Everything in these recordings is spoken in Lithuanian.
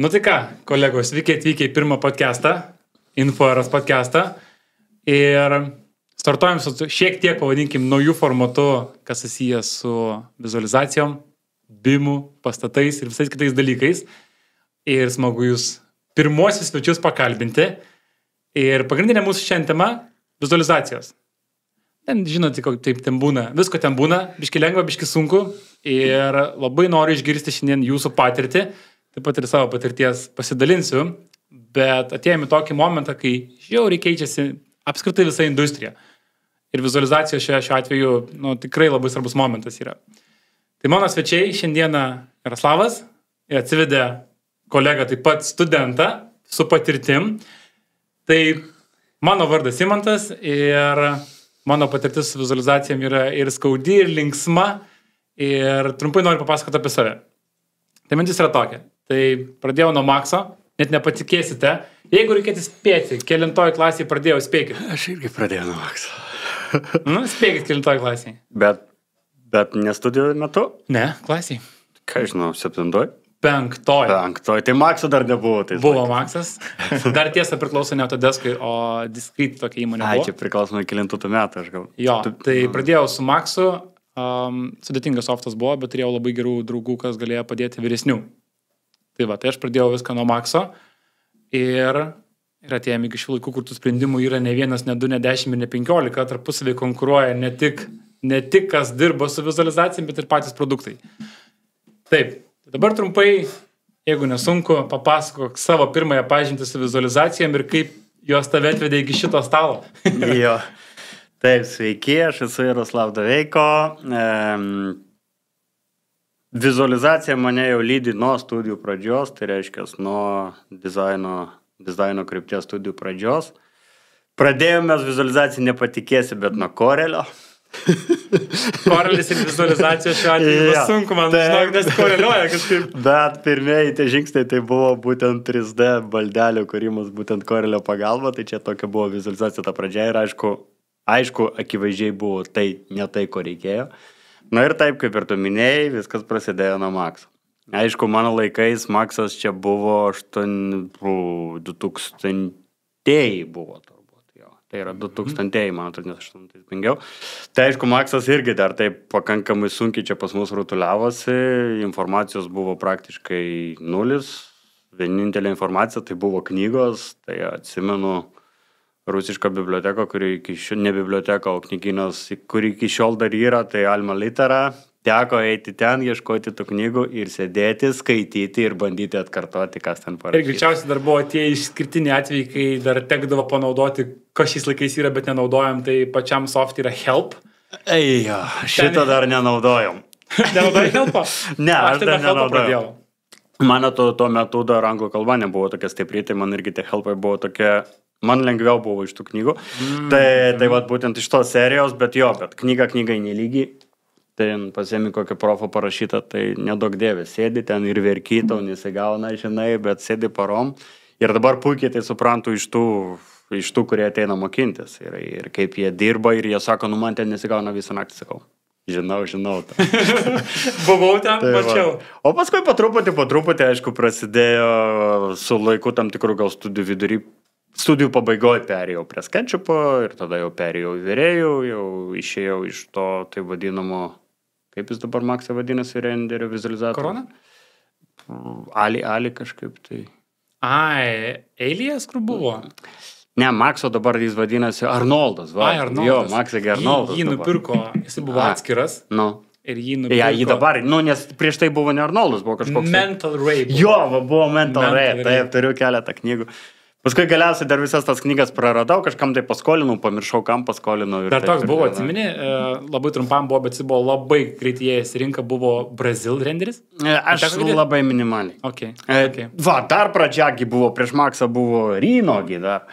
Nu tai ką, kolegos, sveiki atvykę į pirmą podcastą, Infoeras podcastą. Ir startuojam su šiek tiek, pavadinkim, naujų formatų, kas susijęs su vizualizacijom, BIMų, pastatais ir visais kitais dalykais. Ir smagu jūs pirmosius svečius pakalbinti. Ir pagrindinė mūsų šiandien tema - vizualizacijos. Ten žinote, kaip taip ten būna. Visko ten būna, biški lengva, biški sunku. Ir labai noriu išgirsti šiandien jūsų patirtį taip pat ir savo patirties pasidalinsiu, bet atėjome tokį momentą, kai žiauriai keičiasi apskritai visa industrija. Ir vizualizacija šiuo, šiuo atveju nu, tikrai labai svarbus momentas yra. Tai mano svečiai šiandieną Jaroslavas atsivedė kolegą taip pat studentą su patirtim. Tai mano vardas Simantas ir mano patirtis su vizualizacijom yra ir skaudi, ir linksma. Ir trumpai noriu papasakoti apie save. Tai mintis yra tokia. Tai pradėjau nuo Makso, net nepatikėsite. Jeigu reikėtų spėti, kelintoj klasiai pradėjau, spėkit. Aš irgi pradėjau nuo Makso. nu, spėkit, kelintoj klasiai. Bet, bet ne studijų metu? Ne, klasiai. Ką žinau, septintoj? Penktoj. Penktoj. Tai Makso dar nebuvo. Tai buvo Maksas. Dar tiesa priklauso ne Autodeskui, o Discrete tokia įmonė. Ai, čia priklauso nuo kilintų tų metų, aš gal. Jo, Tu- tai nu. pradėjau su Maksu. Um, sudėtingas softas buvo, bet turėjau labai gerų draugų, kas galėjo padėti vyresnių. Tai va, tai aš pradėjau viską nuo Makso ir, ir atėjome iki šių laikų, kur tų sprendimų yra ne vienas, ne du, ne dešimt ir ne penkiolika, tarpusavį konkuruoja ne tik, ne tik kas dirba su vizualizacijom, bet ir patys produktai. Taip, tai dabar trumpai, jeigu nesunku, papasakok savo pirmąją pažintį su vizualizacijom ir kaip jos tave atvedė iki šito stalo. jo. Taip, sveiki, aš esu Jaroslav Daveiko. Ehm, vizualizacija mane jau lydi nuo studijų pradžios, tai reiškia nuo dizaino, dizaino krypties studijų pradžios. Pradėjome vizualizaciją, nepatikėsi, bet nuo Korelio. Korelis ir vizualizacija šiuo atveju yeah. sunku man, Taip. žinok, nes koreliuoja kažkaip. Bet pirmieji tie žingsniai tai buvo būtent 3D baldelių kūrimas būtent Korelio pagalba, tai čia tokia buvo vizualizacija ta pradžia ir aišku, aišku, akivaizdžiai buvo tai ne tai, ko reikėjo. Na ir taip, kaip ir tu minėjai, viskas prasidėjo nuo Makso. Aišku, mano laikais Maksas čia buvo 8, 2000 buvo turbūt. Jo. Tai yra 2000, man atrodo, nes 8 penkiau. Tai aišku, Maksas irgi dar taip pakankamai sunkiai čia pas mus rutuliavosi, informacijos buvo praktiškai nulis. Vienintelė informacija tai buvo knygos, tai atsimenu rusišką biblioteką, kuri iki šiol, ne biblioteka, o knyginas, kuri iki šiol dar yra, tai Alma Litera. Teko eiti ten, ieškoti tų knygų ir sėdėti, skaityti ir bandyti atkartoti, kas ten Ir parašyta. greičiausiai dar buvo tie išskirtiniai atvejai, kai dar tekdavo panaudoti, kas šiais laikais yra, bet nenaudojam, tai pačiam soft yra help. Ejo, šito dar nenaudojom. Nenaudojai helpo? Ne, aš tada dar helpą nenaudojau. Mano tuo, tuo metu dar anglų kalba nebuvo tokia stipri, tai man irgi tie helpai buvo tokie, man lengviau buvo iš tų knygų. Mm. Tai, tai vad būtent iš tos serijos, bet jo, bet knyga knygai nelygi. Ten pasiemi kokį profą parašytą, tai nedaug dėvė, sėdi ten ir verkytau, nesigauna, žinai, bet sėdi parom. Ir dabar puikiai tai suprantu iš tų, iš tų kurie ateina mokintis. Ir, ir kaip jie dirba ir jie sako, nu man ten nesigauna visą naktį, sakau. Žinau, žinau. Buvau ten, Tai va. mačiau. O paskui po truputį, po truputį, aišku, prasidėjo su laiku tam tikrų gal studijų vidury. Studijų pabaigoje perėjau prie sketchupo ir tada jau perėjau į vyrėjų, jau išėjau iš to tai vadinamo, kaip jis dabar Maksą vadinasi, renderio vizualizatorius. Korona? Ali, Ali kažkaip tai. Ai, eilijas, kur buvo? Ne, Makso dabar jis vadinasi Arnoldas. Va. Ai, Arnoldas. Jo, Maksai Arnoldas. Jį, jį nupirko, jis buvo A. atskiras Nu. ir jį nupirko. Ja, jį dabar, nu, nes prieš tai buvo ne Arnoldas, buvo kažkoks. tai- Mental rape. Jo, va, buvo Mental, Mental Rape. taip, turiu keletą knygų. Paskui galiausiai dar visas tas knygas praradau, kažkam tai paskolinau, pamiršau, kam paskolinau. Dar toks buvo, atsimeni, e, labai trumpam buvo, bet jis buvo labai greitai įėjęs rinką, buvo Brazil renderis. E, Aš Teko labai minimaliai. Okay. E, Okay. Va, dar pradžiagi buvo, prieš Maksą buvo Rynogi dar.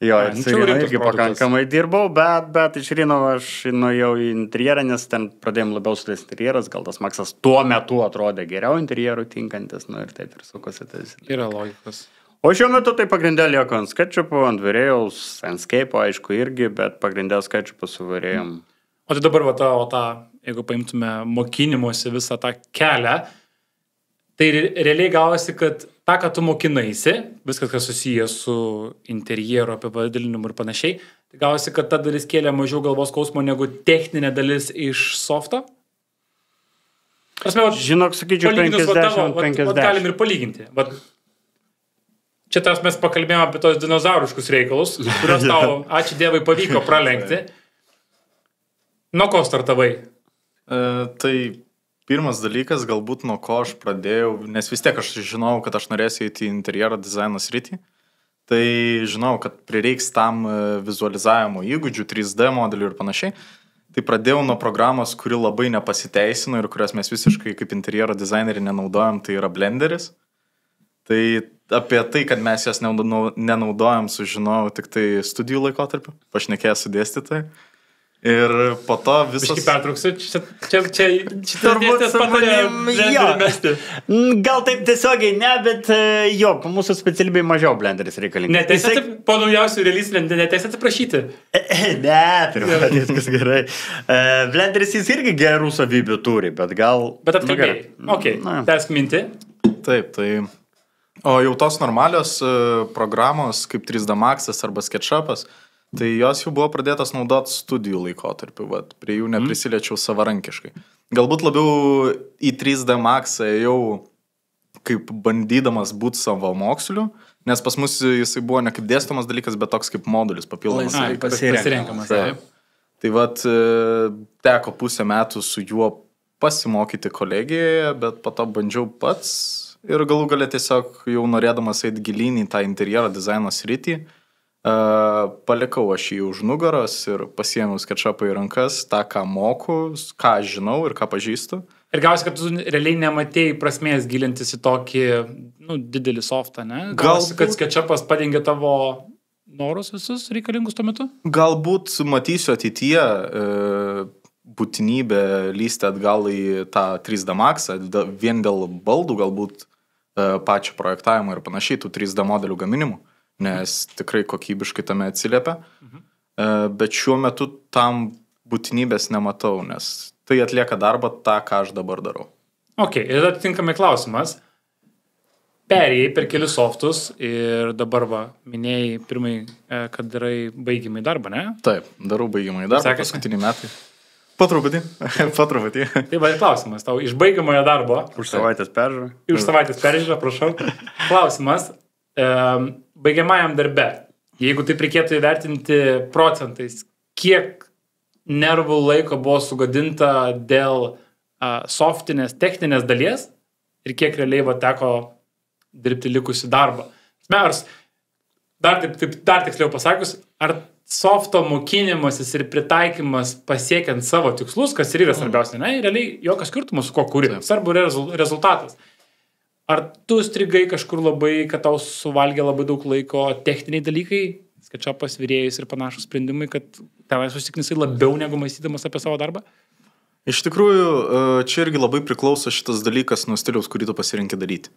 Jo, ir su rimtas irgi pakankamai dirbau, bet, bet iš Ryno aš nuėjau į interjerą, nes ten pradėjom labiau su tais interjeras, gal tas Maksas tuo metu atrodė geriau interjerų tinkantis, nu ir taip ir sukosi tas. Yra logikos. O šiuo metu tai pagrindė lieku ant sketchupų, ant vėrėjaus, ant scape, aišku, irgi, bet pagrindė sketchupų su vėrėjom. O tai dabar, va, ta, o ta, jeigu paimtume mokynimuose visą tą kelią, Tai re- realiai gavosi, kad tą, ką tu mokinaisi, viskas, kas susijęs su interjeru, apipadalinimu ir panašiai, tai gavosi, kad ta dalis kėlė mažiau galvos skausmo negu techninė dalis iš softo. Prasme, vat, Žinok, sakyčiau, palyginus va tavo, 50, vat- vat galim 50. ir palyginti. Vat, čia tas mes pakalbėjome apie tos dinozauriškus reikalus, kuriuos tau, ačiū Dievui, pavyko pralenkti. Nuo ko startavai? E, tai pirmas dalykas, galbūt nuo ko aš pradėjau, nes vis tiek aš žinau, kad aš norėsiu įti į interjero dizaino sritį. Tai žinau, kad prireiks tam e, vizualizavimo įgūdžių, 3D modelių ir panašiai. Tai pradėjau nuo programos, kuri labai nepasiteisino ir kurios mes visiškai kaip interjero dizaineriai nenaudojam, tai yra Blenderis. Tai apie tai, kad mes jas nenau- nenaudojam, sužinojau tik tai studijų laikotarpiu, pašnekėjęs su dėstytojai. Ir po to visas... Biškai pertrauksiu, čia, čia, čia, šitas Turbūt dėstytojas su patarė manim, blenderį jo. mesti. Mm, Gal taip tiesiogiai ne, bet e, jo, po mūsų specialybei mažiau blenderis reikalingas. Neteisė, Jisai- Jisai... po naujausių release neteisė atsiprašyti. Ne, pirmą, viskas gerai. E, Blenderis jis irgi gerų savybių turi, bet gal... Bet Nu, atkalbėjai. gerai. Ok, tęsk mintį. Taip, tai. O jau tos normalios e, programos kaip 3D Max arba SketchUpas, tai jos jau buvo pradėtos naudoti studijų laikotarpiu, vat, prie jų neprisiliečiau savarankiškai. Galbūt labiau į 3D Max jau kaip bandydamas būti savo moksliu, nes pas mus jisai buvo ne kaip dėstomas dalykas, bet toks kaip modulis papildomas. Laisvai pasirenkamas. pasirenkamas. Taip. Tai vad teko pusę metų su juo pasimokyti kolegijoje, bet po to bandžiau pats ir galų galę tiesiog jau norėdamas eiti gilyn į tą interjero dizaino sritį, uh, palikau aš jį už nugaros ir pasiėmiau sketšapą į rankas, tą, ką moku, ką žinau ir ką pažįstu. Ir gausi, kad tu realiai nematėjai prasmės gilintis į tokį nu, didelį softą, ne? Gausi, kad Galbūt. sketchupas padengė tavo norus visus reikalingus tuo metu? Galbūt matysiu ateityje e, būtinybę lysti atgal į tą 3D Max, vien dėl baldų galbūt pačio projektavimo ir panašiai, tų 3D modelių gaminimų, nes tikrai kokybiškai tame atsiliepia. E, bet šiuo metu tam būtinybės nematau, nes tai atlieka darbą tą, ką aš dabar darau. Ok, ir atitinkamai klausimas. Perėjai per kelius softus ir dabar va, minėjai pirmai, e, kad darai baigimai darbą, ne? Taip, darau baigimą į darbą, Sekasi? paskutinį metą. Patruputį, patruputį. Tai va, ir klausimas tau iš baigiamojo darbo, Už savaitės peržiūrą. už savaitės peržiūrą, prašau. Klausimas, e, baigiamajam darbe, jeigu taip reikėtų įvertinti procentais, kiek nervų laiko buvo sugadinta dėl a, softinės techninės dalies ir kiek realiai va teko dirbti likusi darbą. Mes, dar, taip, taip, dar tiksliau pasakius, ar softo mokinimasis ir pritaikymas pasiekiant savo tikslus, kas ir yra svarbiausia, ne, realiai jokio skirtumo su kūrė, Taip. svarbu yra rezul- rezultatas. Ar tu strigai kažkur labai, kad tau suvalgė labai daug laiko techniniai dalykai, sketšapas, vyrėjais ir panašus sprendimai, kad tavai susiknisai labiau negu mąstydamas apie savo darbą? Iš tikrųjų, e, čia irgi labai priklauso šitas dalykas nuo stiliaus, kurį tu pasirinkai daryti.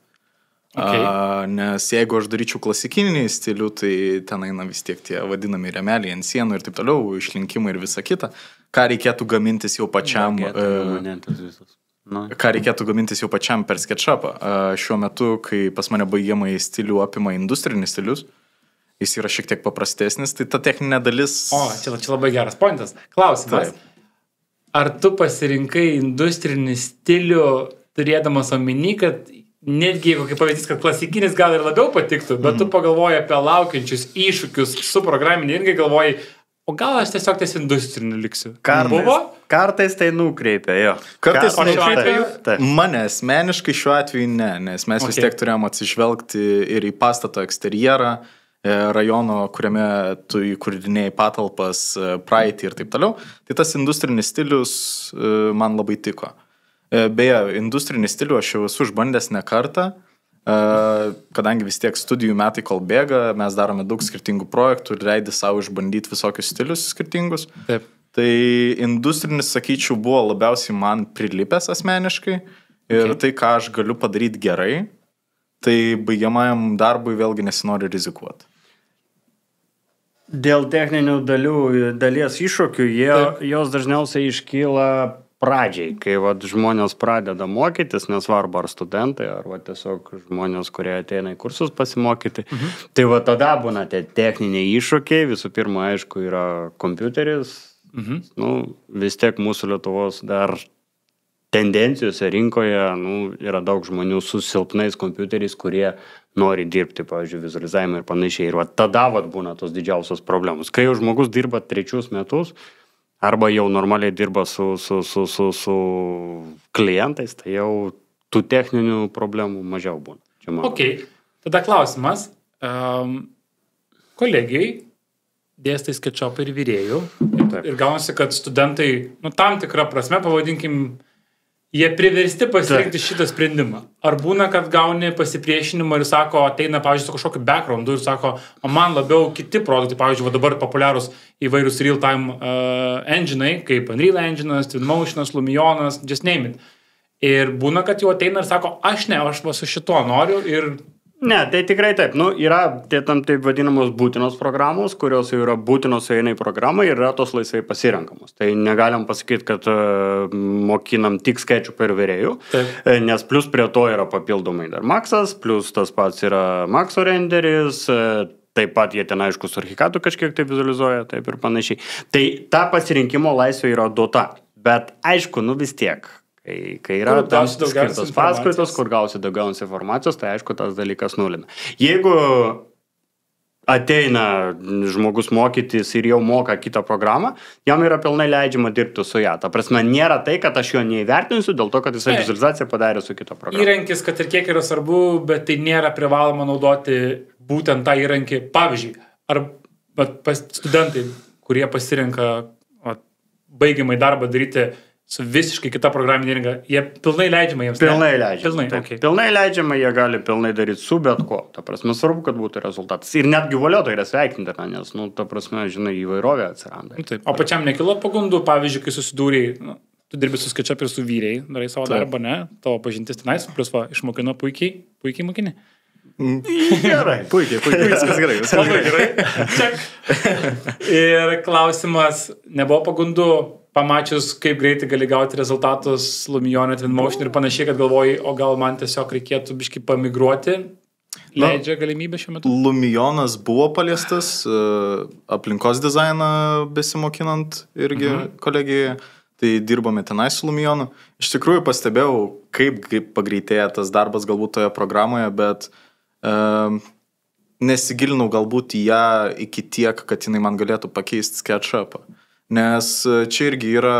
Okay. A, nes jeigu aš daryčiau klasikinį stilių, tai ten eina vis tiek tie vadinami remeliai ant sienų ir taip toliau, išlinkimai ir visa kita. Ką reikėtų gamintis jau pačiam, e, Nu. ką reikėtų gamintis jau pačiam per SketchUpą. A, Šiuo metu, kai pas mane baigiamą į stilių apima industrinis stilius, jis yra šiek tiek paprastesnis, tai ta techninė dalis... O, čia, čia labai geras pointas. Klausimas. Taip. Ar tu pasirinkai industrinį stilių, turėdamas omeny, kad netgi jeigu kaip pavyzdys, kad klasikinis gal ir labiau patiktų, bet tu pagalvoji apie laukiančius iššūkius su programinė irgi galvoji, o gal aš tiesiog ties industriniu liksiu. Kartais, Buvo? kartais tai nukreipia, jo. Kartais šiuo nukreipia. atveju? Taip. Mane asmeniškai šiuo atveju ne, nes mes okay. vis tiek turėjom atsižvelgti ir į pastato eksterjerą, e, rajono, kuriame tu įkurdinėjai patalpas, e, praeitį ir taip toliau. Tai tas industrinis stilius e, man labai tiko. E, Beje, industrinį stilių aš jau esu išbandęs ne kartą, e, kadangi vis tiek studijų metai kol bėga, mes darome daug skirtingų projektų ir leidai savo išbandyti visokius stilius skirtingus. Taip. Tai industrinis, sakyčiau, buvo labiausiai man prilipęs asmeniškai ir Okay. okay. tai, ką aš galiu padaryti gerai, tai baigiamajam darbui vėlgi nesinori rizikuoti. Dėl techninių dalių, dalies iššūkių, jie, Taip. jos dažniausiai iškyla pradžiai, kai vat, žmonės pradeda mokytis, nesvarbu ar studentai, ar vat, tiesiog žmonės, kurie ateina į kursus pasimokyti, mhm. tai va tada būna tie techniniai iššūkiai, visų pirma, aišku, yra kompiuteris, mhm. nu, vis tiek mūsų Lietuvos dar tendencijose rinkoje nu, yra daug žmonių su silpnais kompiuteriais, kurie nori dirbti, pavyzdžiui, vizualizavimą ir panašiai. Ir va, tada vat, būna tos didžiausios problemos. Kai jau žmogus dirba trečius metus, arba jau normaliai dirba su, su, su, su, su klientais, tai jau tų techninių problemų mažiau būna. Ok, tada klausimas. Um, kolegijai dėstai sketšopą ir vyrėjų. Ir, ir gaunasi, kad studentai, nu tam tikrą prasme, pavadinkim, jie priversti pasirinkti Taip. šitą sprendimą. Ar būna, kad gauni pasipriešinimą ir sako, ateina, pavyzdžiui, su kažkokiu backgroundu ir sako, o man labiau kiti produktai, pavyzdžiui, dabar populiarūs įvairūs real-time uh, enginai, kaip Unreal Engine'as, Twinmotion'as, Lumionas, just name it. Ir būna, kad jau ateina ir sako, aš ne, aš va su šituo noriu ir Ne, tai tikrai taip. Nu, yra tie tam taip vadinamos būtinos programos, kurios jau yra būtinos eina į programą ir yra tos laisvai pasirenkamos. Tai negalim pasakyti, kad uh, mokinam tik skaičių per vėrėjų, taip. E, nes plus prie to yra papildomai dar Maxas, plus tas pats yra Maxo renderis. Uh, Taip pat jie ten, aišku, su archikatu kažkiek tai vizualizuoja, taip ir panašiai. Tai ta pasirinkimo laisvė yra duota. Bet aišku, nu vis tiek, Kai, kai yra tam skirtos paskaitos, kur gausi daugiau informacijos, tai aišku, tas dalykas nulina. Jeigu ateina žmogus mokytis ir jau moka kitą programą, jam yra pilnai leidžiama dirbti su ją. Ta prasme, nėra tai, kad aš jo neįvertinsiu dėl to, kad jisai vizualizaciją padarė su kito programa. Įrankis, kad ir kiek yra svarbu, bet tai nėra privaloma naudoti būtent tą įrankį. Pavyzdžiui, ar studentai, kurie pasirenka baigiamai darbą daryti su visiškai kita programinė įranga, jie pilnai leidžiama jiems. Pilnai ne? leidžiama. Pilnai, taip, okay. pilnai leidžiama, jie gali pilnai daryti su bet ko. Ta prasme, svarbu, kad būtų rezultatas. Ir netgi valiotojai yra sveikintina, nes, nu, ta prasme, žinai, įvairovė atsiranda. Nu, taip. O pačiam nekilo pagundų, pavyzdžiui, kai susidūrėjai, nu, tu dirbi su skečia ir su vyriai, darai savo taip. darbą, ne, tavo pažintis tenais, plus va, išmokino puikiai, puikiai mokini. Mm. Gerai, puikiai, puikiai, viskas gerai, viskas gerai. gerai. ir klausimas, nebuvo pagundų pamačius, kaip greitai gali gauti rezultatus Lumionė, Twinmotion ir panašiai, kad galvoji, o gal man tiesiog reikėtų biški pamigruoti, leidžia galimybę šiuo metu? Lumionas buvo paliestas, e, aplinkos dizainą besimokinant irgi mhm. kolegijoje, tai dirbome tenai su Lumionu. Iš tikrųjų pastebėjau, kaip, kaip pagreitėja tas darbas galbūt toje programoje, bet um, nesigilinau galbūt į ją iki tiek, kad jinai man galėtų pakeisti SketchUpą. Nes e, čia irgi yra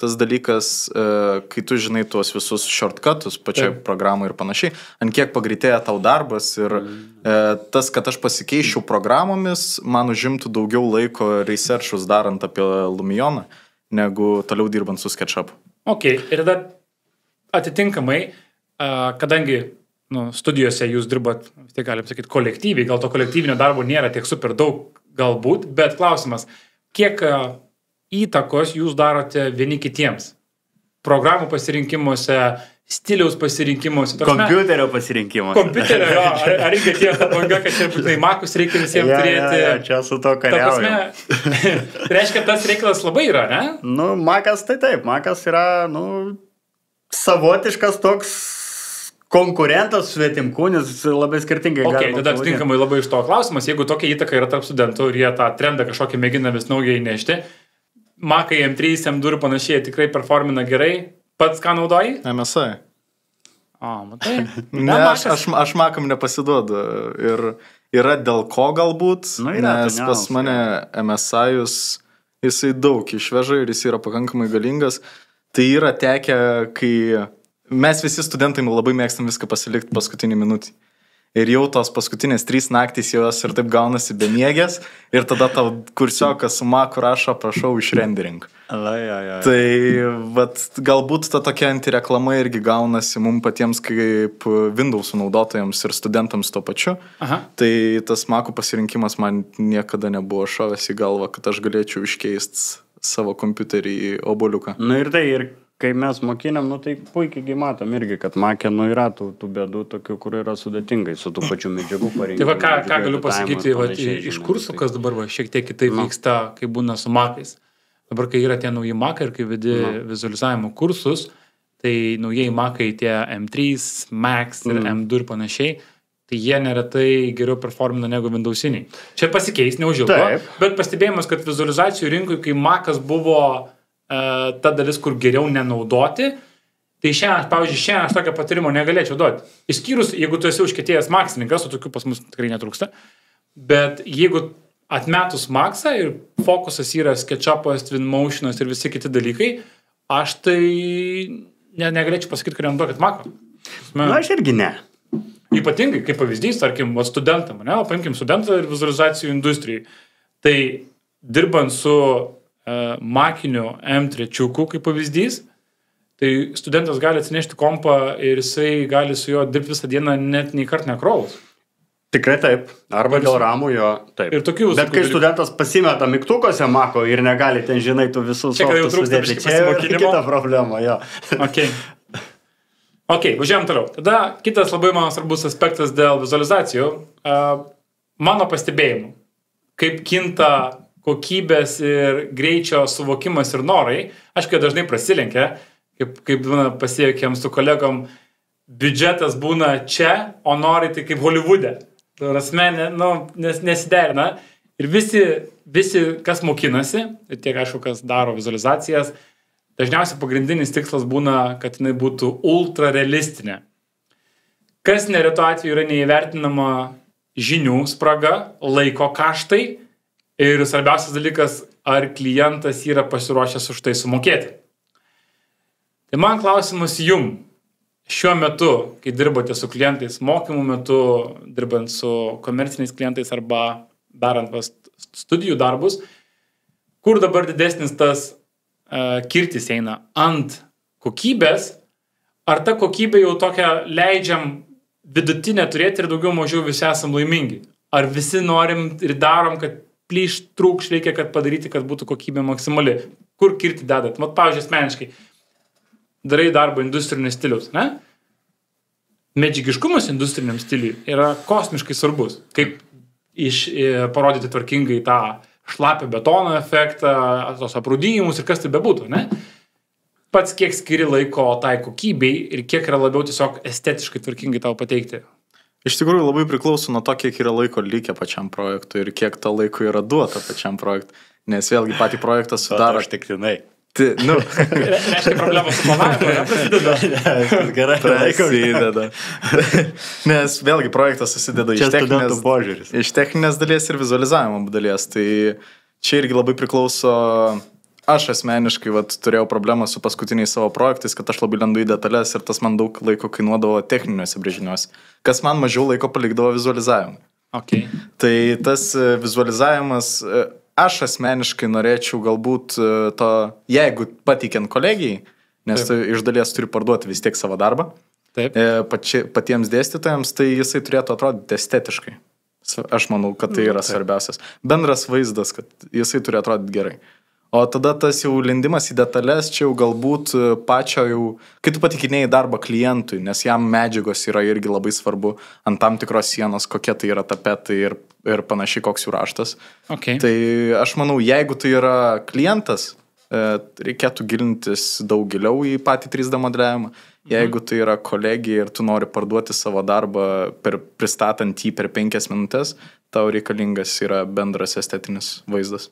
tas dalykas, e, kai tu žinai tuos visus shortcutus pačiai Taip. programai ir panašiai, ant kiek pagreitėja tau darbas ir mm. tas, kad aš pasikeičiau programomis, man užimtų daugiau laiko researchus darant apie Lumioną, negu toliau dirbant su SketchUp. Ok, ir tada atitinkamai, kadangi nu, studijose jūs dirbat, tai galim sakyti, kolektyviai, gal to kolektyvinio darbo nėra tiek super daug, galbūt, bet klausimas, kiek įtakos jūs darote vieni kitiems? Programų pasirinkimuose, stiliaus pasirinkimuose. Kompiuterio pasirinkimuose. Kompiuterio, jo, ar, ar reikia tiek banga, kad čia būtinai makus reikia visiems ja, turėti. Ja, ja, čia su to kariauju. Tai reiškia, tas reikalas labai yra, ne? Nu, makas tai taip, makas yra, nu, savotiškas toks konkurentas svetimkūnis labai skirtingai. Ok, tada atitinkamai labai iš to klausimas, jeigu tokia įtaka yra tarp studentų ir jie tą trendą kažkokį mėgina vis naujai nešti, Makai M3, M2 ir panašiai tikrai performina gerai. Pats ką naudoji? MSA. O, matai. ne, aš, aš, aš makam nepasiduodu. Ir yra dėl ko galbūt, nu, yra, nes pas mane MSA jūs, jisai daug išveža ir jis yra pakankamai galingas. Tai yra tekę, kai mes visi studentai labai mėgstam viską pasilikti paskutinį minutį ir jau tos paskutinės trys naktys jos ir taip gaunasi bemiegės ir tada tau kursiokas su maku rašo, prašau, ai. Tai vat, galbūt ta tokia antireklama irgi gaunasi mums patiems kaip Windows naudotojams ir studentams tuo pačiu. Aha. Tai tas makų pasirinkimas man niekada nebuvo šovęs į galvą, kad aš galėčiau iškeisti savo kompiuterį į oboliuką. Na nu ir tai ir kai mes mokinam, nu, tai puikiai matom irgi, kad makė, nu, yra tų, tų bėdų tokių, kur yra sudėtingai su tų pačių medžiagų parinkimų. Tai va, ką, ką galiu pasakyti, va, iš kursų, tai... kas dabar va, šiek tiek kitaip nu. vyksta, kai būna su makais. dabar kai yra tie nauji makai ir kai vedi Na. vizualizavimo kursus, tai naujieji makai tie M3, Max ir Mm. M2 ir panašiai, tai jie neretai geriau performina negu Windowsiniai. Čia pasikeis neužilgo, Taip. bet pastebėjimas, kad vizualizacijų rinkoje, kai makas buvo ta dalis, kur geriau nenaudoti, Tai šiandien, pavyzdžiui, šiandien aš tokio patyrimo negalėčiau duoti. Išskyrus, jeigu tu esi užkėtėjęs maksininkas, o tokių pas mus tikrai netrūksta. Bet jeigu atmetus maksą ir fokusas yra SketchUpas, Twinmotionas ir visi kiti dalykai, aš tai ne, negalėčiau pasakyti, kad nenaudokit mako. Na, aš irgi ne. Ypatingai, kaip pavyzdys, tarkim, studentam, ne, paimkim studentą ir vizualizacijų industrijai. Tai dirbant su makiniu M3, kaip pavyzdys, tai studentas gali atsinešti kompą ir jisai gali su juo dirbti visą dieną net nei kart nekraus. Tikrai taip. Arba dėl ramų jo. Taip. Ir tokių Bet kai visokių studentas pasimeta mygtukuose mako ir negali ten, žinai, tu visus Čia, jau biškį čia jau kita problema, jo. Ok. Ok, važiuojam toliau. Tada kitas labai man svarbus aspektas dėl vizualizacijų. Uh, mano pastebėjimu, kaip kinta kokybės ir greičio suvokimas ir norai, aišku, dažnai prasilenkia, kaip, kaip būna pasiekėm su kolegom, biudžetas būna čia, o norai tai kaip Hollywoode. Tai prasme, ne, nu, nes, nesiderina. Ir visi, visi, kas mokinasi, tiek aišku, kas daro vizualizacijas, dažniausiai pagrindinis tikslas būna, kad jinai būtų ultra realistinė. Kas neretu atveju yra neįvertinama žinių spraga, laiko kaštai ir svarbiausias dalykas, ar klientas yra pasiruošęs už tai sumokėti. Tai man klausimas jum. Šiuo metu, kai dirbote su klientais, mokymų metu, dirbant su komerciniais klientais arba darant studijų darbus, kur dabar didesnis tas uh, kirtis eina ant kokybės, ar ta kokybė jau tokia leidžiam vidutinę turėti ir daugiau mažiau visi esam laimingi? Ar visi norim ir darom, kad plyš trūkš reikia, kad padaryti, kad būtų kokybė maksimali? Kur kirti dedat? Mat, pavyzdžiui, asmeniškai, darai darbą industrinio stiliaus, ne? Medžiagiškumas industriniam stiliui yra kosmiškai svarbus. Kaip iš, e, parodyti tvarkingai tą šlapio betono efektą, tos aprūdyjimus ir kas tai bebūtų, ne? Pats kiek skiri laiko tai kokybei ir kiek yra labiau tiesiog estetiškai tvarkingai tau pateikti. Iš tikrųjų labai priklauso nuo to, kiek yra laiko likę pačiam projektui ir kiek to laiko yra duota pačiam projektui. Nes vėlgi patį projektą sudaro. Aš tik tinai. Ti, nu, Reiškia, problemos su planavimu prasideda. Prasideda. Nes vėlgi projektas susideda iš techninės, iš techninės dalies ir vizualizavimo dalies. Tai čia irgi labai priklauso. Aš asmeniškai vat, turėjau problemą su paskutiniais savo projektais, kad aš labai lendu į detalės ir tas man daug laiko kainuodavo techniniuose brėžiniuose, kas man mažiau laiko palikdavo vizualizavimui. Okay. Tai tas e, vizualizavimas, e, aš asmeniškai norėčiau galbūt e, to, jeigu pateikiant kolegijai, nes Taip. tu iš dalies turi parduoti vis tiek savo darbą, Taip. pači, patiems dėstytojams, tai jisai turėtų atrodyti estetiškai. Aš manau, kad tai yra svarbiausias. Bendras vaizdas, kad jisai turi atrodyti gerai. O tada tas jau lindimas į detalės, čia jau galbūt e, pačio jau, kai tu patikinėjai darbą klientui, nes jam medžiagos yra irgi labai svarbu ant tam tikros sienos, kokie tai yra tapetai ir, ir panašiai, koks jų raštas. Okay. Tai aš manau, jeigu tai yra klientas, e, reikėtų gilintis daug giliau į patį 3D modeliavimą. Jeigu tai yra kolegija ir tu nori parduoti savo darbą per, pristatant jį per penkias minutės, tau reikalingas yra bendras estetinis vaizdas.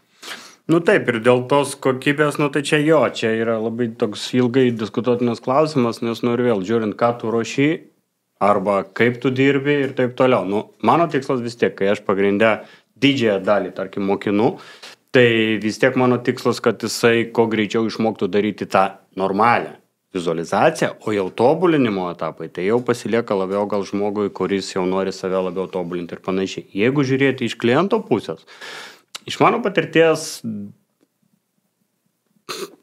Nu taip, ir dėl tos kokybės, nu tai čia jo, čia yra labai toks ilgai diskutuotinas klausimas, nes nu ir vėl žiūrint, ką tu ruoši, arba kaip tu dirbi ir taip toliau. Nu, mano tikslas vis tiek, kai aš pagrindę didžiąją dalį, tarkim, mokinu, tai vis tiek mano tikslas, kad jisai kuo greičiau išmoktų daryti tą normalią vizualizaciją, o jau tobulinimo etapai, tai jau pasilieka labiau gal žmogui, kuris jau nori save labiau tobulinti ir panašiai. Jeigu žiūrėti iš kliento pusės, Iš mano patirties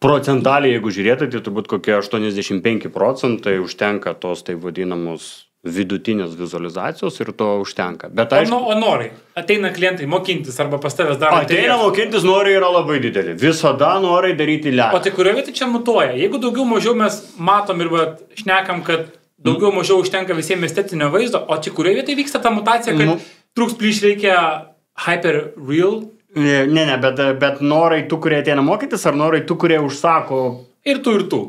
procentaliai, jeigu žiūrėtų, tai turbūt kokie 85 procentai užtenka tos taip vadinamos vidutinės vizualizacijos ir to užtenka. Bet O, aišku, no, o norai? Ateina klientai mokintis arba pas tavęs daro. ateina mokintis nori yra labai didelį. Visada nori daryti O lėtą. tai kurioje vietoje čia mutuoja? Jeigu daugiau mažiau mes matom ir va, šnekam, kad daugiau mažiau užtenka visiems estetinio vaizdo, o čia kurioje vietoje vyksta ta mutacija, kad Nu. trūks plyš reikia hyper real Ne, ne, bet, bet norai tų, kurie ateina mokytis, ar norai tų, kurie užsako Ir tu, ir tu.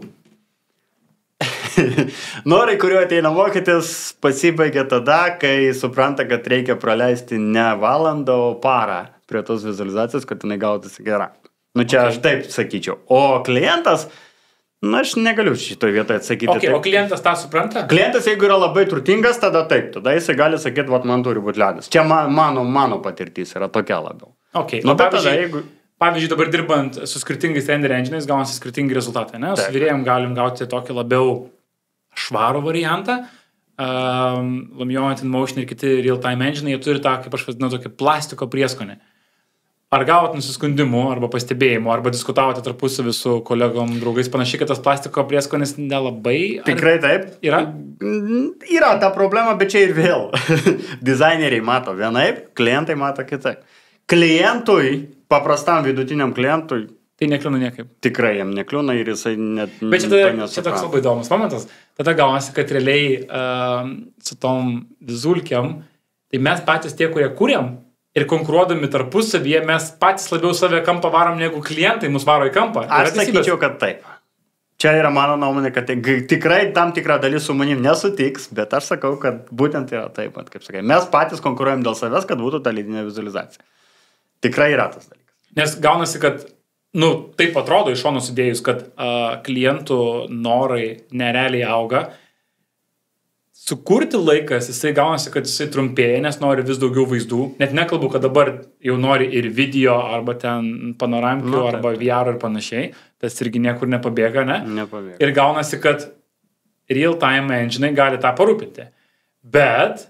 Norai, kuriuo ateina mokytis, pasibaigia tada, kai supranta, kad reikia praleisti ne valandą, o parą prie tos vizualizacijos, kad jinai gautųsi gera. Nu čia okay. aš taip sakyčiau. O klientas, na aš negaliu šitoje vietoje atsakyti. Okay, o taip. klientas tą supranta? Klientas, jeigu yra labai turtingas, tada taip, tada jisai gali sakyti, vat man turi būti ledas. Čia ma, mano, mano patirtis yra tokia labiau. Okay. Nu, bet tada, pavyzdžiui, jeigu... pavyzdžiui, dabar dirbant su skirtingais render engines, gaunasi skirtingi rezultatai. Ne? Su Taip. vyrėjim galim gauti tokį labiau švarų variantą. Um, Lumion, Motion ir kiti real-time engine, jie turi tą, kaip aš vadinu, tokį plastiko prieskonį. Ar gavot nusiskundimų, arba pastebėjimų, arba diskutavote tarpusavį su kolegom, draugais, panašiai, kad tas plastiko prieskonis nelabai... ar Tikrai taip. Yra? Yra ta problema, bet čia ir vėl. Dizaineriai mato vienaip, klientai mato kitaip. Klientui, paprastam vidutiniam klientui, Tai nekliūna niekaip. tikrai jam nekliūna ir jisai net... Bet čia, tada, čia toks labai įdomus momentas. Tada gaunasi, kad realiai uh, su tom vizulkiam, tai mes patys tie, kurie kūrėm ir konkuruodami tarpusavyje, mes patys labiau save kampą varom negu klientai mus varo į kampą. Aš sakyčiau, kad taip. Čia yra mano nuomonė, kad tik- tikrai tam tikra dalis su manim nesutiks, bet aš sakau, kad būtent yra taip, pat, kaip sakai. Mes patys konkuruojam dėl savęs, kad būtų ta lydinė vizualizacija. Tikrai yra tas dalykas. Nes gaunasi, kad, nu, taip atrodo iš šono sudėjus, kad uh, klientų norai nerealiai auga. Sukurti laikas, jisai gaunasi, kad jisai trumpėja, nes nori vis daugiau vaizdų. Net nekalbu, kad dabar jau nori ir video, arba ten panoramkių, Nu, arba VR ir panašiai. Tas irgi niekur nepabėga, ne? Nepavyko. Ir gaunasi, kad real-time engine gali tą parūpinti. Bet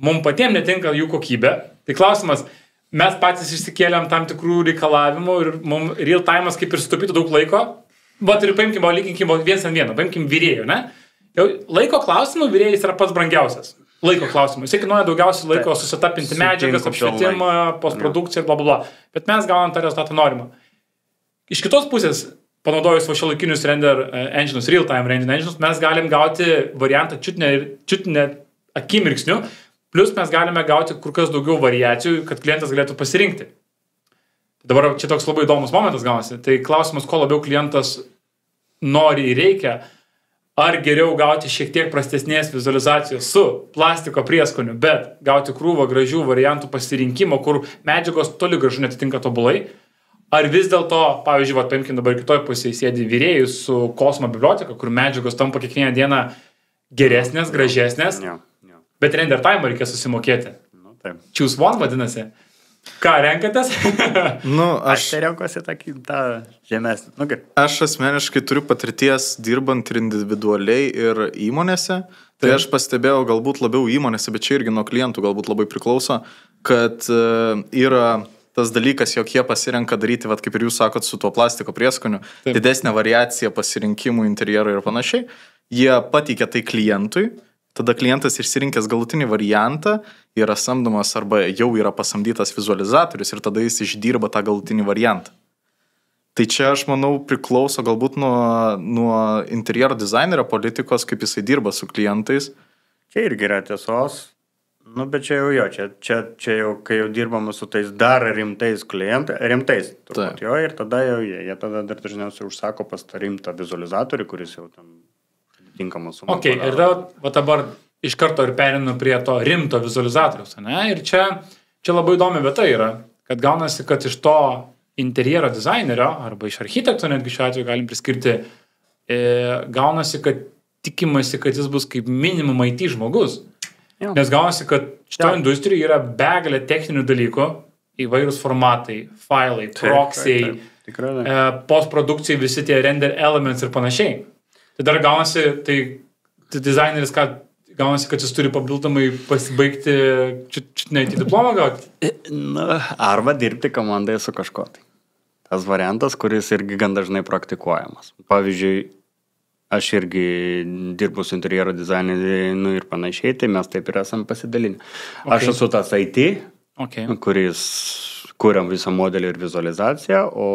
mums patiems netinka jų kokybė. Tai klausimas, mes patys išsikėlėm tam tikrų reikalavimų ir mums real-time'as kaip ir sutaupytų daug laiko. Vat ir paimkime, lyginkime viens ant vieno, paimkime vyrėjų, ne? Jau laiko klausimų vyrėjas yra pats brangiausias. Laiko klausimų. Jis kainuoja daugiausiai laiko susitapinti medžiagas, apšvietimą, postprodukciją bla bla bla. Bet mes gaunam tą rezultatą norimą. Iš kitos pusės, panaudojus va šiuolaikinius render e, engine'us, real-time render engine'us, mes galim gauti variantą čiutne, čiutne akimirksniu, plus mes galime gauti kur kas daugiau variacijų, kad klientas galėtų pasirinkti. Dabar čia toks labai įdomus momentas gaunasi. Tai klausimas, ko labiau klientas nori ir reikia, ar geriau gauti šiek tiek prastesnės vizualizacijos su plastiko prieskoniu, bet gauti krūvą gražių variantų pasirinkimo, kur medžiagos toli gražu netitinka tobulai, Ar vis dėlto, pavyzdžiui, va, paimkime dabar kitoj pusėje sėdi vyrėjus su kosmo biblioteka, kur medžiagos tampa kiekvieną dieną geresnės, gražesnės, jo. Bet render time reikia susimokėti. Nu, taip. Choose one vadinasi. Ką renkatės? Nu, Aš aš, tai renkuosi tą, tą žemesnį. Nu, kaip. aš asmeniškai turiu patirties dirbant ir individualiai, ir įmonėse. Tai Taip. aš pastebėjau galbūt labiau įmonėse, bet čia irgi nuo klientų galbūt labai priklauso, kad e, yra tas dalykas, jog jie pasirenka daryti, vat, kaip ir jūs sakot, su tuo plastiko prieskoniu, Taip. didesnę variaciją pasirinkimų interjero ir panašiai. Jie pateikia tai klientui, tada klientas išsirinkęs galutinį variantą yra samdomas arba jau yra pasamdytas vizualizatorius ir tada jis išdirba tą galutinį variantą. Tai čia aš manau priklauso galbūt nuo, nuo interjero dizainerio politikos, kaip jisai dirba su klientais. Čia irgi yra tiesos. Nu, bet čia jau jo, čia, čia, čia jau, kai jau dirbama su tais dar rimtais klientais, rimtais, turbūt jo, ir tada jau jie, jie tada dar dažniausiai užsako pas tą rimtą vizualizatorių, kuris jau ten tinkamas su ok, ir tada, dabar iš karto ir perinu prie to rimto vizualizatoriaus, ne? Ir čia, čia labai įdomi vieta yra, kad gaunasi, kad iš to interjero dizainerio arba iš architekto netgi šiuo atveju galim priskirti, e, gaunasi, kad tikimasi, kad jis bus kaip minimum IT žmogus. Jo. Nes gaunasi, kad šito Jo. industrijoje yra begalė techninių dalykų, įvairūs formatai, failai, taip. e, postprodukcijai, visi tie render elements ir panašiai. Tai dar gaunasi, tai, tai dizaineris, ką gaunasi, kad jis turi papildomai pasibaigti, čia, čia ne, tai diplomą gauti. Na, arba dirbti komandai su kažko. Tai. Tas variantas, kuris irgi gan dažnai praktikuojamas. Pavyzdžiui, aš irgi dirbu su interjero dizaineriu nu, ir panašiai, tai mes taip ir esam pasidalinę. Okay. Aš esu tas IT, Okay. kuris kuriam visą modelį ir vizualizaciją, o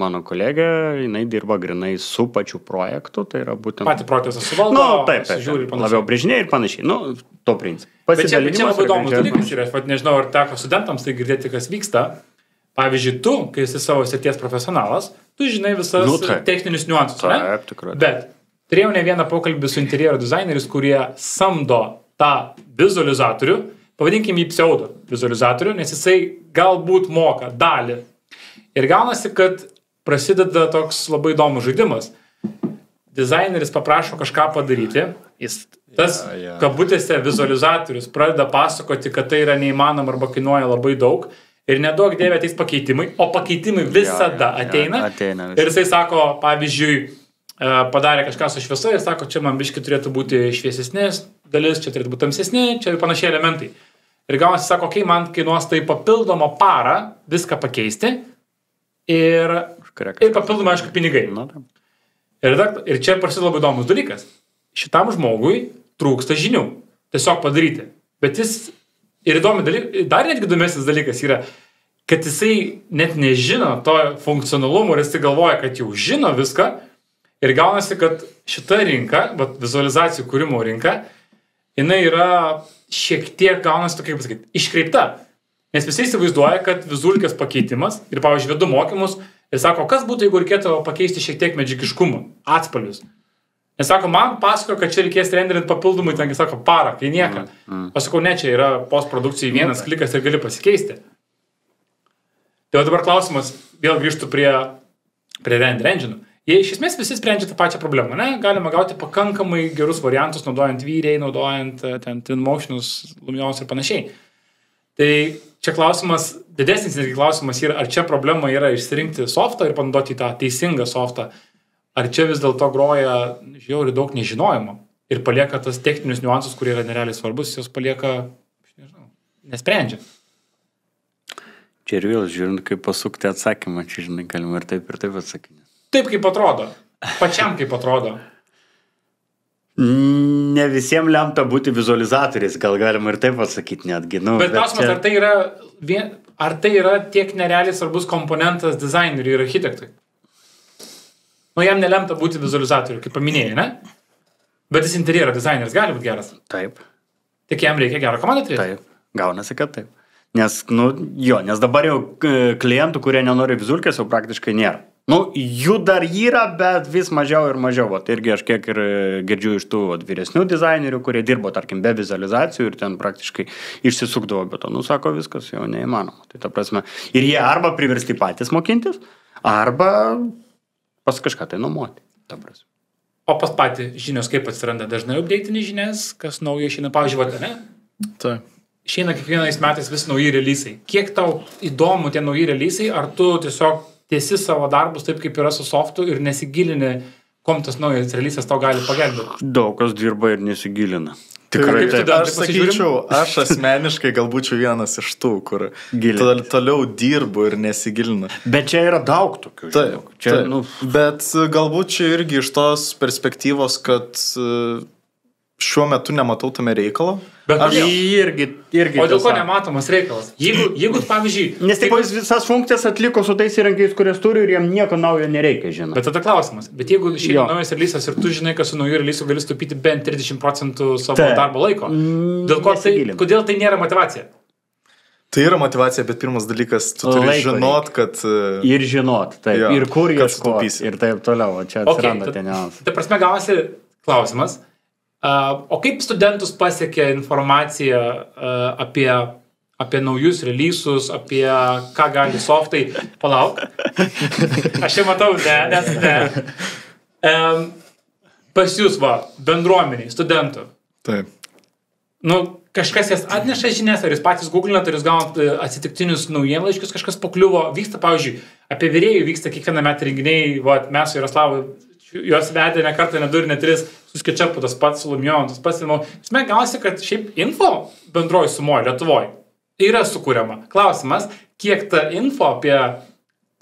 mano kolegė, jinai dirba grinai su pačiu projektu, tai yra būtent... Patį procesą suvaldo, Nu, taip, taip, žiūri panašiai. labiau brėžiniai ir panašiai. Nu, to principu. Bet čia, čia labai įdomus dalykas yra, aš nežinau, ar teko studentams tai girdėti, kas vyksta. Pavyzdžiui, tu, kai esi savo sėties profesionalas, tu žinai visas Nu, taip. techninius niuansus. Taip, tikrai. Bet turėjau ne vieną pokalbį su interjero dizaineriais, kurie samdo tą vizualizatorių, pavadinkim jį pseudo vizualizatorių, nes jisai galbūt moka dalį. Ir gaunasi, kad prasideda toks labai įdomus žaidimas. Dizaineris paprašo kažką padaryti, jis tas Jo, jo. kabutėse vizualizatorius pradeda pasakoti, kad tai yra neįmanoma arba kainuoja labai daug. Ir nedaug dėvė ateis pakeitimai, o pakeitimai visada jo, ateina. ateina vis. ir jisai sako, pavyzdžiui, e, padarė kažką su šviesa ir sako, čia man biški turėtų būti šviesesnės dalis, čia turėtų būti tamsesnė, čia ir panašiai elementai. Ir gaunasi, sako, kai man kainuos tai papildomą parą viską pakeisti ir, ir papildomai, aišku, pinigai. Nu. Ir, dar, ir čia prasideda labai įdomus dalykas. Šitam žmogui trūksta žinių. Tiesiog padaryti. Bet jis ir įdomi dalykas, dar netgi įdomesnis dalykas yra, kad jisai net nežino to funkcionalumo ir jisai galvoja, kad jau žino viską. Ir gaunasi, kad šita rinka, vizualizacijų kūrimo rinka, jinai yra šiek tiek gaunasi tokia, kaip pasakyti, iškreipta. Nes visi įsivaizduoja, kad vizulkės pakeitimas ir, pavyzdžiui, vedu mokymus ir sako, kas būtų, jeigu reikėtų pakeisti šiek tiek medžiagiškumą, atspalvius. Nes sako, man pasako, kad čia reikės renderinti papildomai, tengi sako, parą, kai nieko. Mm, mm. Aš sakau, ne, čia yra postprodukcijai vienas mm. klikas ir gali pasikeisti. Tai dabar klausimas, vėl grįžtų prie, prie render engine. Jie iš esmės visi sprendžia tą pačią problemą, ne? Galima gauti pakankamai gerus variantus, naudojant vyriai, naudojant e, ten twin motionus, luminous ir panašiai. Tai čia klausimas, didesnis netgi klausimas yra, ar čia problema yra išsirinkti softą ir panaudoti tą teisingą softą, ar čia vis dėlto groja žiauri daug nežinojimo ir palieka tas techninius niuansus, kurie yra nerealiai svarbus, jos palieka, aš nežinau, nesprendžia. Čia ir vėl žiūrint, kaip pasukti atsakymą, čia žinai, galima ir taip, ir taip atsakyti. Taip kaip atrodo. Pačiam kaip atrodo. Ne visiems lemta būti vizualizatoriais, gal galima ir taip pasakyti netgi. Nu, Bet klausimas, ar tai yra, vien, ar tai yra tiek nerealiai svarbus komponentas dizaineriui ir architektui? Nu, jam nelemta būti vizualizatoriu, kaip paminėjai, ne? Bet jis interjero dizaineris gali būti geras. Taip, Tik jam reikia gerą komandą turėti. taip, gaunasi, kad taip. Nes, nu, jo, nes dabar jau e, klientų, kurie nenori vizulkės, jau praktiškai nėra. Nu, jų dar yra, bet vis mažiau ir mažiau. Vat irgi aš kiek ir e, girdžiu iš tų vat, vyresnių dizainerių, kurie dirbo, tarkim, be vizualizacijų ir ten praktiškai išsisukdavo, bet, nu, sako, viskas jau neįmanoma. Tai ta prasme, ir jie arba priversti patys mokintis, arba pas kažką tai nuomoti. Ta prasme. O pas patį žinios kaip atsiranda? Dažnai updateini žinias, kas naujo išeina, pavyzdžiui, vat, ne? Taip. Išeina kiekvienais metais vis nauji releasai. Kiek tau įdomu tie nauji releasai, ar tu tiesiog tiesi savo darbus taip, kaip yra su softu ir nesigilini, kom tas naujas releasas tau gali pagelbėti? Daug kas dirba ir nesigilina. Tikrai taip. tu Aš sakyčiau, aš asmeniškai galbūt čia vienas iš tų, kur tol, toliau dirbu ir nesigilinu. Bet čia yra daug tokių. Taip, žinok. čia, taip. nu, Bet e, galbūt čia irgi iš tos perspektyvos, kad e, šiuo metu nematau tame reikalo. Bet Aš kodėl? irgi, irgi. O dėl ko nematomas reikalas? Jeigu, jeigu pavyzdžiui... Nes taip jeigu- jis visas funkcijas atliko su tais įrankiais, kurias turi ir jam nieko naujo nereikia, žinai. Bet tada klausimas. Bet jeigu Jo. šiandien naujas releasas ir tu žinai, kad su nauju releasu gali stupyti bent 30 procentų savo Taip. darbo laiko, Mm, dėl ko tai, nesigilinu. kodėl tai nėra motivacija? Tai yra motivacija, bet pirmas dalykas, tu turi Laiko žinot, kad... e, Ir žinot, taip, Jo, ir kur ieškoti, ir taip toliau, o čia atsiranda okay, niuansai. Tai prasme gavosi klausimas. Uh, o kaip studentus pasiekia informacija apie, apie naujus releasus, apie ką gali softai? Palauk. Aš čia matau, ne, nes ne. Um, pas jūs, va, bendruomeniai, studentų. Taip. Nu, kažkas jas atneša žinias, ar jūs patys googlinat, ar jūs gaunat e, atsitiktinius naujienlaiškius, kažkas pakliuvo, vyksta, pavyzdžiui, apie vyrėjų vyksta kiekvieną metą renginiai, va, mes su Jaroslavu juos vedė ne kartą, ne du ir ne tris, su sketchupu tas pats, Lumion, tas pats, nu, mes gausi, kad šiaip info bendroji sumoje Lietuvoje yra sukūriama. Klausimas, kiek ta info apie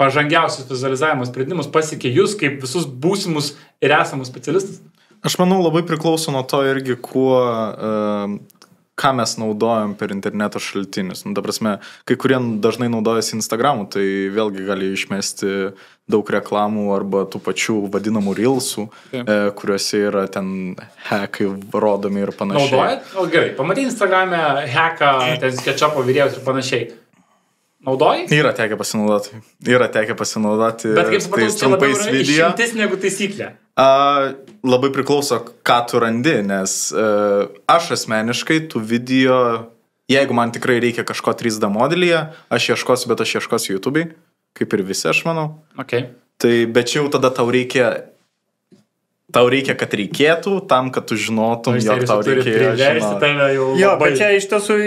pažangiausius vizualizavimo sprendimus pasiekia jūs kaip visus būsimus ir esamus specialistus? Aš manau, labai priklauso nuo to irgi, kuo, e, ką mes naudojam per interneto šaltinius. Nu, ta prasme, kai kurie dažnai naudojasi Instagramu, tai vėlgi gali išmesti daug reklamų arba tų pačių vadinamų reelsų, e, kuriuose yra ten hekai rodomi ir panašiai. Naudojat? O gerai, pamatai Instagram'e hacką, ten sketchupo videos ir panašiai. Naudoji? Yra tekę pasinaudoti. Yra tekę pasinaudoti Bet kaip supratau, labiau trumpais video. išimtis negu taisyklė. A, labai priklauso, ką tu randi, nes uh, aš asmeniškai tų video, jeigu man tikrai reikia kažko 3D modelyje, aš ieškosiu, bet aš ieškosiu YouTube'ai, kaip ir visi, aš manau. Okay. Tai bet čia jau tada tau reikia, tau reikia, kad reikėtų, tam, kad tu žinotum, jog tau reikia. Jo, labai- bet čia iš tiesų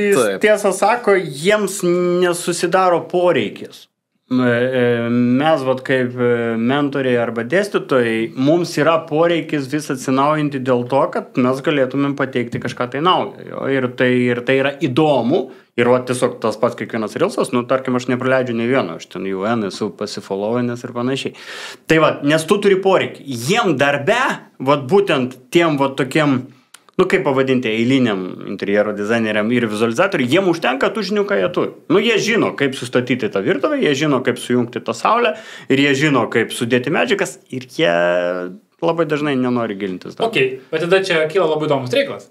tiesą sako, jiems nesusidaro poreikis. E, e, Mes, vat, kaip e, mentoriai arba dėstytojai, mums yra poreikis vis atsinaujinti dėl to, kad mes galėtumėm pateikti kažką tai naujo. jo, Ir tai, ir tai yra įdomu. Ir va tiesiog tas pats kiekvienas rilsas, nu, tarkim, aš nepraleidžiu ne vieno, aš ten jau N esu pasifollowinęs ir panašiai. Tai va, nes tu turi poreikį. Jiem darbe, va būtent tiem va tokiem nu kaip pavadinti, eiliniam interjero dizaineriam ir vizualizatoriui, jiem užtenka tų žinių, ką jie turi. Nu, jie žino, kaip sustatyti tą virtuvę, jie žino, kaip sujungti tą saulę ir jie žino, kaip sudėti medžiagas ir jie labai dažnai nenori gilintis. dar. Ok, bet tada čia kyla labai įdomus reikalas.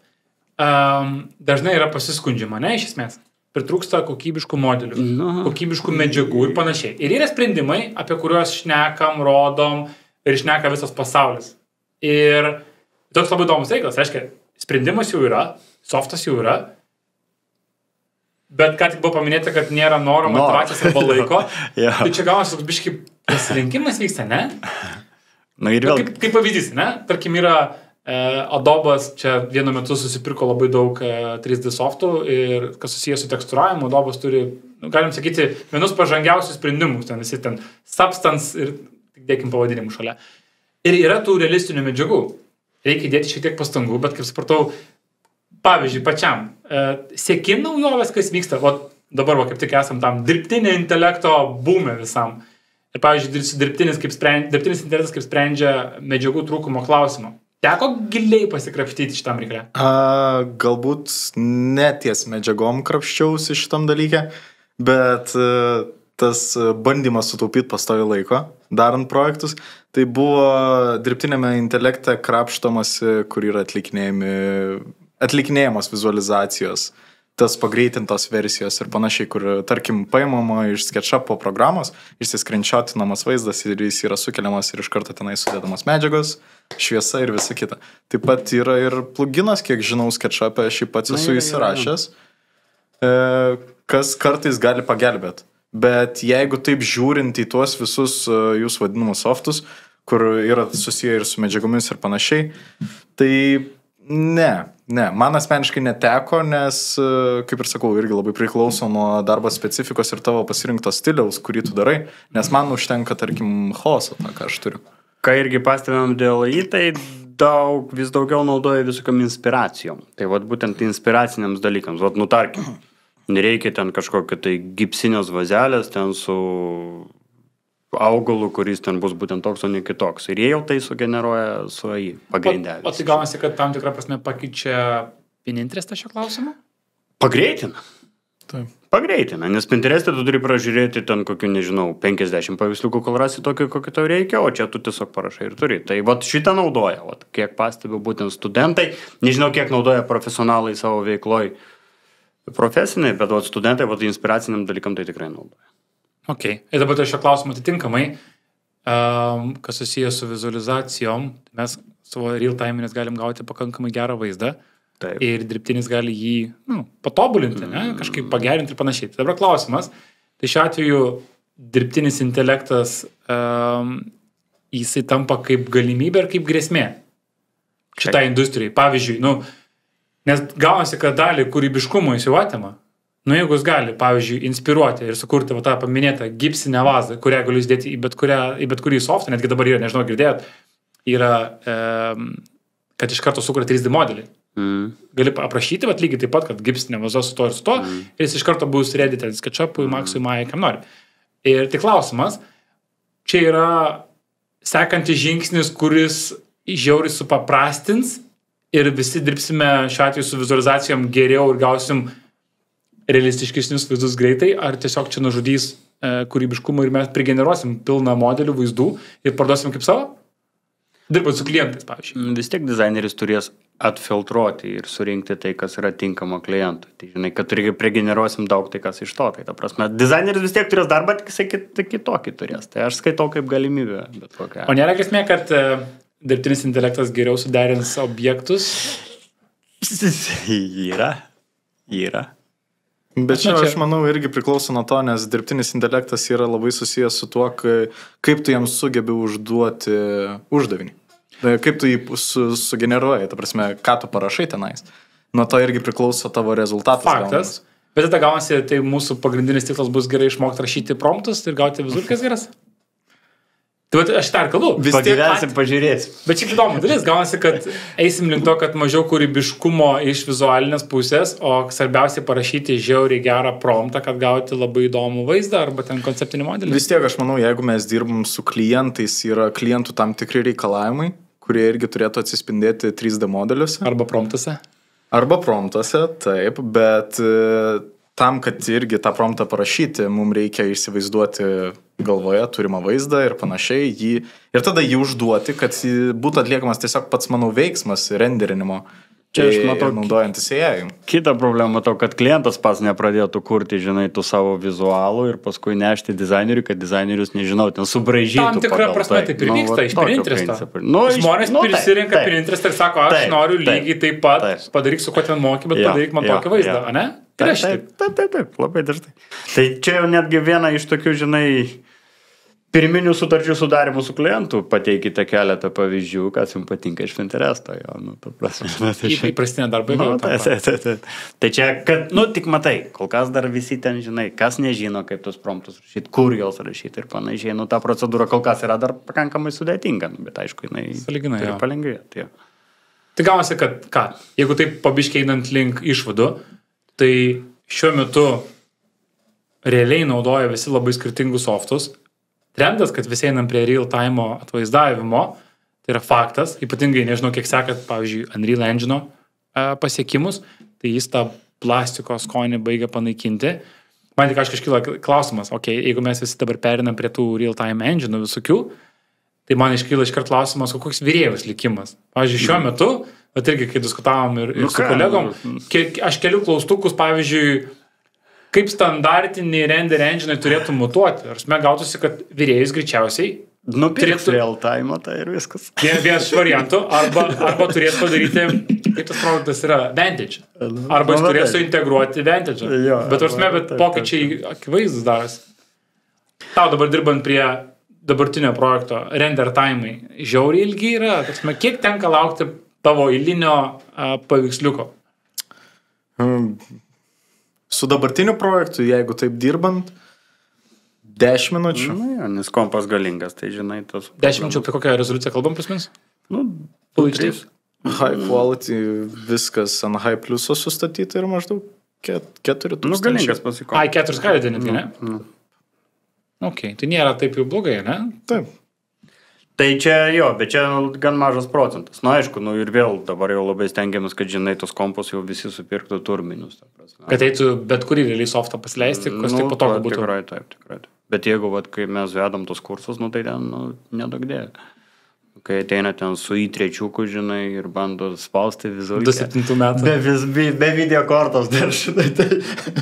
Um, dažnai yra pasiskundžiama, ne, iš esmės. Pritrūksta kokybiškų modelių, Nu. kokybiškų medžiagų ir panašiai. Ir yra sprendimai, apie kuriuos šnekam, rodom ir šneka visas pasaulis. Ir toks labai įdomus reikalas. Reiškia, sprendimas jau yra, softas jau yra, bet ką tik buvo paminėta, kad nėra noro, Noro. motivacijos arba laiko. Jo. Tai čia gaunasi toks biški pasirinkimas vyksta, ne? Na ir vėl. Kaip, kaip pavyzdys, ne? Tarkim, yra e, Adobas, čia vienu metu susipirko labai daug e, 3D softų ir kas susijęs su tekstūravimu, Adobas turi, nu, galim sakyti, vienus pažangiausius sprendimus, ten visi ten substance ir, tik dėkim pavadinimų šalia. Ir yra tų realistinių medžiagų. Reikia įdėti šiek tiek pastangų, bet kaip supratau, pavyzdžiui, pačiam, e, sėki naujovės, kas vyksta, o dabar va, kaip tik esam tam dirbtinio intelekto būmė visam. Ir, pavyzdžiui, dir- dirbtinis, kaip sprend, dirbtinis intelektas kaip sprendžia medžiagų trūkumo klausimą. Teko giliai pasikrapštyti šitam reikalė. A, galbūt neties medžiagom krapščiausi šitam dalykė, bet e, tas bandymas sutaupyti pastovi laiko, darant projektus, tai buvo dirbtinėme intelekte krapštomasi, kur yra atlikinėjamos vizualizacijos, tas pagreitintos versijos ir panašiai, kur, tarkim, paimama iš SketchUpo programos, išsiskrinčiotinamas vaizdas ir jis yra sukeliamas ir iš karto tenai sudėdamas medžiagos, šviesa ir visa kita. Taip pat yra ir pluginas, kiek žinau, SketchUp'e aš jį pats esu įsirašęs, e, kas kartais gali pagelbėti. Bet jeigu taip žiūrint į tuos visus e, jūs vadinamus softus, kur yra susiję ir su medžiagomis ir panašiai, tai ne, ne, man asmeniškai neteko, nes, e, kaip ir sakau, irgi labai priklauso nuo darbo specifikos ir tavo pasirinkto stiliaus, kurį tu darai, nes man užtenka, tarkim, chaoso, tą, ką aš turiu. Ką irgi pastebėjom dėl į, tai daug, vis daugiau naudoja visokiam inspiracijom. Tai vad būtent inspiraciniams dalykams. Vat nutarkim, nereikia ten kažkokio tai gipsinės vazelės ten su augalu, kuris ten bus būtent toks, o ne kitoks. Ir jie jau tai sugeneruoja su AI pagrindę. O, tai gaunasi, kad tam tikrą prasme pakeičia Pinterestą šio klausimu? Pagreitina. Taip. Pagreitina, nes Pinterest'e tu turi pražiūrėti ten kokių, nežinau, 50 paveiksliukų, kol rasi tokį, kokį tau reikia, o čia tu tiesiog parašai ir turi. Tai vat šitą naudoja, vat, kiek pastebiu būtent studentai, nežinau, kiek naudoja profesionalai savo veikloj profesiniai, bet vat studentai, vat inspiraciniam dalykam tai tikrai naudoja. Ok. Ir dabar tai šio klausimo atitinkamai, um, kas susijęs su vizualizacijom, mes savo real time'inės galim gauti pakankamai gerą vaizdą. Taip. ir dirbtinis gali jį nu, patobulinti, ne, kažkaip pagerinti ir panašiai. Tai dabar klausimas, tai šiuo atveju dirbtinis intelektas, um, jisai tampa kaip galimybė ar kaip grėsmė šitai industrijai. Pavyzdžiui, nu, nes gaunasi, kad dalį kūrybiškumo jis jau atima. Nu, jeigu jis gali, pavyzdžiui, inspiruoti ir sukurti va, tą paminėtą gipsinę vazą, kurią galiu įdėti į bet, kurią, į bet kurį softą, netgi dabar yra, nežinau, girdėjot, yra, um, kad iš karto sukuria 3D modelį Mm. gali aprašyti, bet lygiai taip pat, kad gipsinė vaza su to ir su to, mm. ir jis iš karto bus ready ten SketchUpui, Maxui, Mai, kam nori. Ir tik klausimas, čia yra sekantis žingsnis, kuris žiauriai supaprastins ir visi dirbsime šiuo atveju su vizualizacijom geriau ir gausim realistiškesnius vaizdus greitai, ar tiesiog čia nužudys e, kūrybiškumą ir mes prigeneruosim pilną modelių vaizdų ir parduosim kaip savo? Dirbant su klientais, pavyzdžiui. Vis tiek dizaineris turės atfiltruoti ir surinkti tai, kas yra tinkama klientui. Tai žinai, kad prigeneruosim daug tai, kas iš to. Tai ta prasme, dizaineris vis tiek turės darbą, tik jisai kit, kitokį turės. Tai aš skaitau kaip galimybę. O nėra grėsmė, kad e, dirbtinis intelektas geriau suderins objektus? yra. Yra. Bet čia aš manau irgi priklauso nuo to, nes dirbtinis intelektas yra labai susijęs su tuo, kai, kaip tu jam sugebi užduoti uždavinį. Kaip tu jį su, sugeneruoji, ta prasme, ką tu parašai tenais. Nuo to irgi priklauso tavo rezultatas. Faktas. Bet tada gaunasi, tai mūsų pagrindinis tikslas bus gerai išmokti rašyti promptus ir gauti vizulkės geras. Tai vat aš ir kalbu. Vis tiek Pagyvensim, pažiūrėsim. Bet šiaip įdomu dalis, gaunasi, kad eisim link to, kad mažiau kūrybiškumo iš vizualinės pusės, o svarbiausia parašyti žiauriai gerą promptą, kad gauti labai įdomų vaizdą arba ten konceptinį modelį. Vis tiek aš manau, jeigu mes dirbam su klientais, yra klientų tam tikri reikalavimai, kurie irgi turėtų atsispindėti 3D modeliuose. Arba promptuose. Arba promptuose, taip, bet tam, kad irgi tą promptą parašyti, mums reikia įsivaizduoti galvoje turimą vaizdą ir panašiai, jį, ir tada jį užduoti, kad jį būtų atliekamas tiesiog pats, manau, veiksmas renderinimo. Čia aš Tai matau- Naudojantis AI. Kita problema to, kad klientas pats nepradėtų kurti, žinai, tų savo vizualų ir paskui nešti dizaineriui, kad dizainerius, nežinau, ten subražytų. Tam tikrą prasme tai. taip ir Nu, va iš Pinteresto. Nu, Žmonės nu, taip, prisirenka taip. Pinterest ir sako, aš Taip, noriu taip, lygiai taip pat, taip. padaryk su kuo ten moky, bet Jo, padaryk man jo, tokį vaizdą, jo. ne? Tai Taip, taip. taip, taip, taip, labai dažnai. Tai čia jau netgi viena iš tokių, žinai, pirminių sutarčių sudarimų su klientu. Pateikite keletą pavyzdžių, kas jums patinka iš Pinteresto. Jo, nu, prasme, tai čia- Įprastinė darbai. Nu, tai, tai, tai, tai. tai čia, kad, nu, tik matai, kol kas dar visi ten žinai, kas nežino, kaip tos promptus rašyti, kur juos rašyti ir panašiai. Nu, ta procedūra kol kas yra dar pakankamai sudėtinga, nu, bet aišku, jinai Sąlyginai, turi palengvėti. Tai gaunasi, kad ką, jeigu taip pabiškiai einant link išvadų, tai šiuo metu realiai naudoja visi labai skirtingus softus. Trendas, kad visi einam prie real time atvaizdavimo, tai yra faktas, ypatingai nežinau, kiek sekat, pavyzdžiui, Unreal Engine e, pasiekimus, tai jis tą plastiko skonį baigia panaikinti. Man tik kažkaip kyla klausimas, okei, okay, jeigu mes visi dabar perinam prie tų real time engine visokių, Tai man iškyla iškart klausimas, koks vyrėjos likimas. Pavyzdžiui, šiuo metu, bet irgi kai diskutavom ir, ir Nu su kolegom, nu. ke, aš keliu klaustukus, pavyzdžiui, kaip standartiniai render engine turėtų mutuoti. Ar sme gautųsi, kad vyrėjus greičiausiai Nupirks Turėtų- real time, tai ir viskas. vien- vienas iš variantų, arba, arba turės padaryti, kaip tas produktas yra, Vantage. Arba jis Nu, turės suintegruoti Vantage. Jo, bet, arba, bet pokyčiai akivaizdus darosi. Tau dabar dirbant prie dabartinio projekto render time žiauriai ilgi yra. Taksime, kiek tenka laukti tavo eilinio a, paveiksliuko? Mm, Su dabartiniu projektu, jeigu taip dirbant, 10 minučių. Na, jo, nes kompas galingas, tai žinai, tos. 10 minučių apie kokią rezoliuciją kalbam plus minus? Nu, trys. High quality, viskas ant high pluso sustatyta ir maždaug 4 Nu, galingas pasiko. Ai, 4K netgi, ne? Nu. Ok, tai nėra taip jau blogai, ne? Taip. Tai čia jo, bet čia gan mažas procentas. Na, aišku, nu ir vėl dabar jau labai stengiamės, kad, žinai, tos kompus jau visi supirktų turminius. Kad eitų bet kurį realiai softą pasileisti, kas nu, taip patogu būtų. Tikrai, taip, tikrai. taip. Bet jeigu, vat, kai mes vedam tos kursus, nu tai ten, nu, nedaug dėja. Kai ateina ten su įtrečiuku, žinai, ir bando spausti vizualiai. 27 metų. Be, vis, be, be video kortos dar, žinai, tai,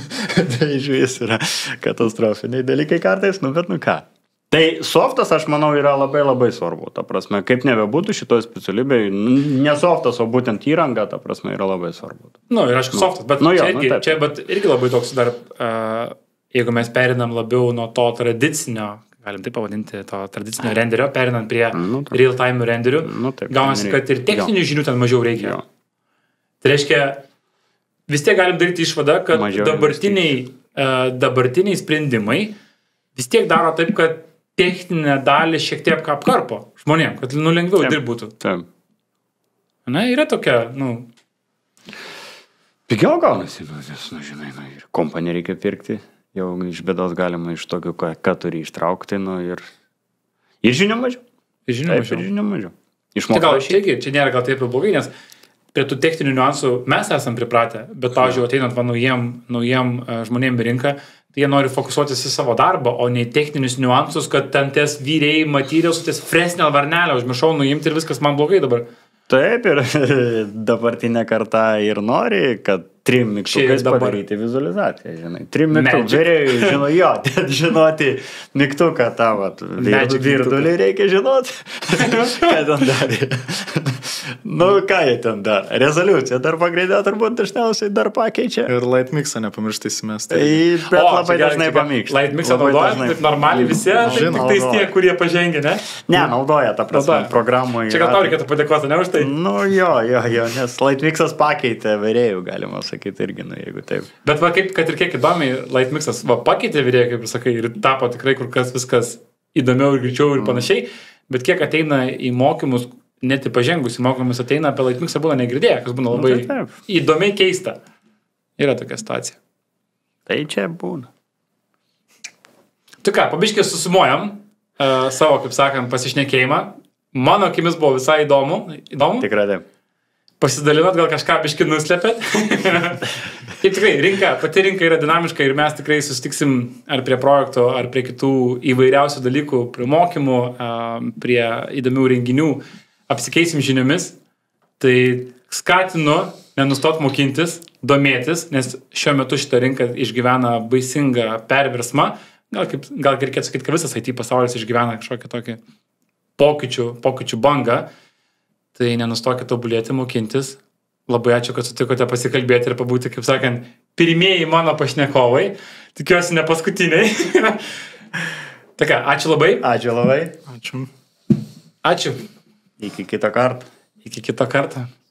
tai iš vis yra katastrofiniai dalykai kartais, nu bet nu ką. Tai softas, aš manau, yra labai labai svarbu. Ta prasme, kaip nebebūtų šitoje specialybėje, ne softas, o būtent įranga, ta prasme, yra labai svarbu. Na, nu, ir aišku, softas, bet, nu nu, jo, čia, nu irgi, taip. čia bet irgi labai toks dar, uh, jeigu mes perinam labiau nuo to tradicinio, galim taip pavadinti, to tradicinio renderio, perinant prie Nu, taip. real-time renderių, Nu, taip, gaunasi, kad ir techninių žinių ten mažiau reikia. Jo. Tai reiškia, vis tiek galim daryti išvadą, kad Mažiau dabartiniai, uh, dabartiniai sprendimai vis tiek daro taip, kad techninę dalį šiek tiek apkarpo žmonėm, kad nu lengviau būtų. Taip. Na, yra tokia, nu, Pigiau gaunasi, nu, nes, nu, žinai, nu, ir kompą nereikia pirkti, jau iš bėdos galima iš tokių, ką, ką turi ištraukti, nu, ir, ir žinių mažiau. žinoma, Taip, ir žinių mažiau. Tai Išmokti gal irgi, čia nėra gal taip jau blogai, nes prie tų techninių niuansų mes esam pripratę, bet, pavyzdžiui, ateinant va, naujiem, naujiem e, žmonėm į rinką, tai jie nori fokusuotis į savo darbą, o ne į techninius niuansus, kad ten ties vyriai matyrės, ties fresnel varnelę užmiršau nuimti ir viskas man blogai dabar. Taip, ir dabartinė karta ir nori, kad trim mygtukais padaryti vizualizaciją, žinai. Trim mygtukais. Vėriai, žino, jo, žinoti mygtuką tavo. Magic Virdulį reikia žinoti. ką ten darė. Nu, ką jie ten dar? Rezoliucija dar pagreidė, turbūt dažniausiai dar pakeičia. Ir light mixą nepamirštai įsimesti. Tai, bet O, labai gerai, dažnai pamyksta. Light mixą naudoja, dažnai. taip normaliai visi, tai tik tais tie, kurie pažengia, ne? Ne, naudoja tą prasme. Naudoja. Programų Čia gal tau reikėtų padėkoti, ne už tai. Nu jo, jo, jo, nes Lightmixas pakeitė vėrėjų, galima sakyti, irgi, nu, jeigu taip. Bet va, kaip, kad ir kiek įdomiai Light Mixas va, pakeitė vyrėją, kaip ir sakai, ir tapo tikrai kur kas viskas įdomiau ir greičiau ir panašiai, bet kiek ateina į mokymus, net į pažengus į mokymus ateina apie Mixą būna negirdėję, kas būna labai Nu, tai taip. įdomiai keista. Yra tokia situacija. Tai čia būna. Tu ką, pabiškiai susumuojam uh, savo, kaip sakant, pasišnekėjimą. Mano akimis buvo visai įdomu. įdomu. Tikrai taip. Pasidalinot, gal kažką biški nuslėpėt. Taip tikrai, rinka, pati rinka yra dinamiška ir mes tikrai susitiksim ar prie projekto, ar prie kitų įvairiausių dalykų, prie mokymų, a, prie įdomių renginių, apsikeisim žiniomis. Tai skatinu nenustot mokintis, domėtis, nes šiuo metu šitą rinką išgyvena baisingą perversmą. Gal, kaip, gal reikėtų sakyti, kad visas IT pasaulis išgyvena kažkokią tokį pokyčių, pokyčių bangą. Tai nenustokit tobulėti, mokintis. Labai ačiū, kad sutikote pasikalbėti ir pabūti, kaip sakant, pirmieji mano pašnekovai. Tikiuosi, ne paskutiniai. tai ką, ačiū labai. Ačiū labai. Ačiū. Ačiū. Iki kito karto. Iki kito karto.